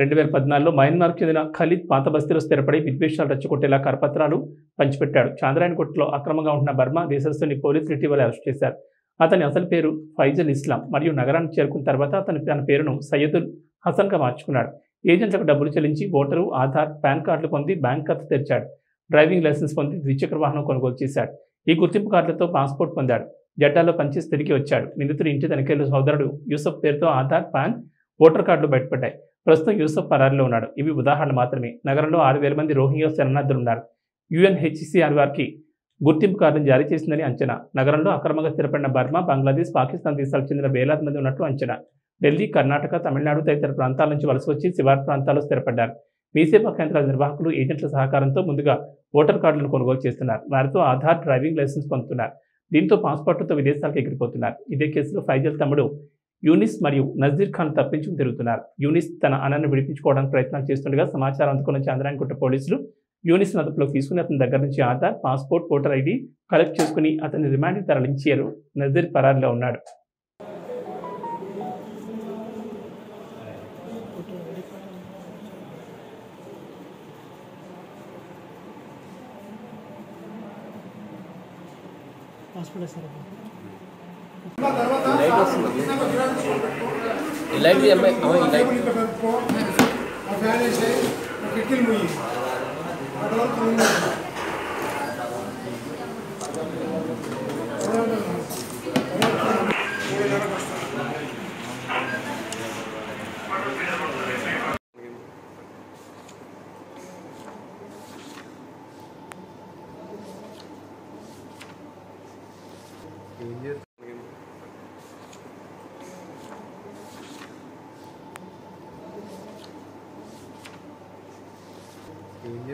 రెండు వేల పద్నాలుగులో మయన్మార్కు చెందిన ఖలీద్ పాత బస్తీలో స్థిరపడి విద్వేషాలు రెచ్చగొట్టేలా కరపత్రాలు పంచిపెట్టాడు. చాంద్రాయణగుట్టలో అక్రమంగా ఉంటున్న బర్మా దేశస్థుని పోలీసులు ఇటీవల అరెస్ట్ చేశారు. అతని అసలు పేరు ఫైజల్ ఇస్లాం మరియు నగరానికి చేరుకున్న తర్వాత అతని తన పేరును సయ్యదుల్ హసన్గా మార్చుకున్నాడు. ఏజెంట్లకు డబ్బులు చెల్లించి ఓటరు ఆధార్ పాన్ కార్డులు పొంది బ్యాంక్ ఖాతా తెరిచాడు. డ్రైవింగ్ లైసెన్స్ పొంది ద్విచక్ర వాహనం కొనుగోలు చేశాడు. ఈ గుర్తింపు కార్డులతో పాస్పోర్ట్ పొందాడు. జడ్డాలో పనిచేసి తిరిగి వచ్చాడు. నిందితుడి ఇంటి తనిఖీలు సోదరుడు యూసఫ్ పేరుతో ఆధార్ పాన్ ఓటర్ కార్డులు బయటపడ్డాయి. ప్రస్తుతం యూసఫ్ పరారీలో ఉన్నాడు. ఇవి ఉదాహరణలు మాత్రమే. నగరంలో ఆరు వేల మంది రోహింగ్యా శరణార్థులు ఉన్నారు. యుఎన్హెచ్సిఆర్ వారికి గుర్తింపు కార్డును జారీ చేసిందని అంచనా. నగరంలో అక్రమంగా స్థిరపడిన బర్మా బంగ్లాదేశ్ పాకిస్తాన్ దేశాలకు చెందిన వేలాది మంది ఉన్నట్లు అంచనా. ఢిల్లీ కర్ణాటక తమిళనాడు తదితర ప్రాంతాల నుంచి వలస వచ్చి శివారు ప్రాంతాల్లో స్థిరపడ్డారు. మీ సేవా కేంద్రాల నిర్వాహకులు ఏజెంట్ల సహకారంతో ముందుగా ఓటర్ కార్డులను కొనుగోలు చేస్తున్నారు. వారితో ఆధార్ డ్రైవింగ్ లైసెన్స్ పొందుతున్నారు. దీంతో పాస్పోర్టుతో విదేశాలకు ఎగిరిపోతున్నారు. ఇదే కేసులో ఫైజల్ తమ్ముడు యూనిస్ మరియు నజీర్ ఖాన్ తప్పించుకుని తిరుగుతున్నారు. యూనిస్ తన అన్నను విడిపించుకోవడానికి ప్రయత్నాలు చేస్తుండగా సమాచారం అందుకున్న చంద్రాయణగుట్ట పోలీసులు యూనిస్ అదుపులోకి తీసుకుని అతని దగ్గర నుంచి Aadhaar passport voter ID collect చేసుకుని అతన్ని రిమాండ్కి తరలించారు. నజీర్ పరారీలో ఉన్నాడు. పాస్పోర్ట్ इलाइट भी changes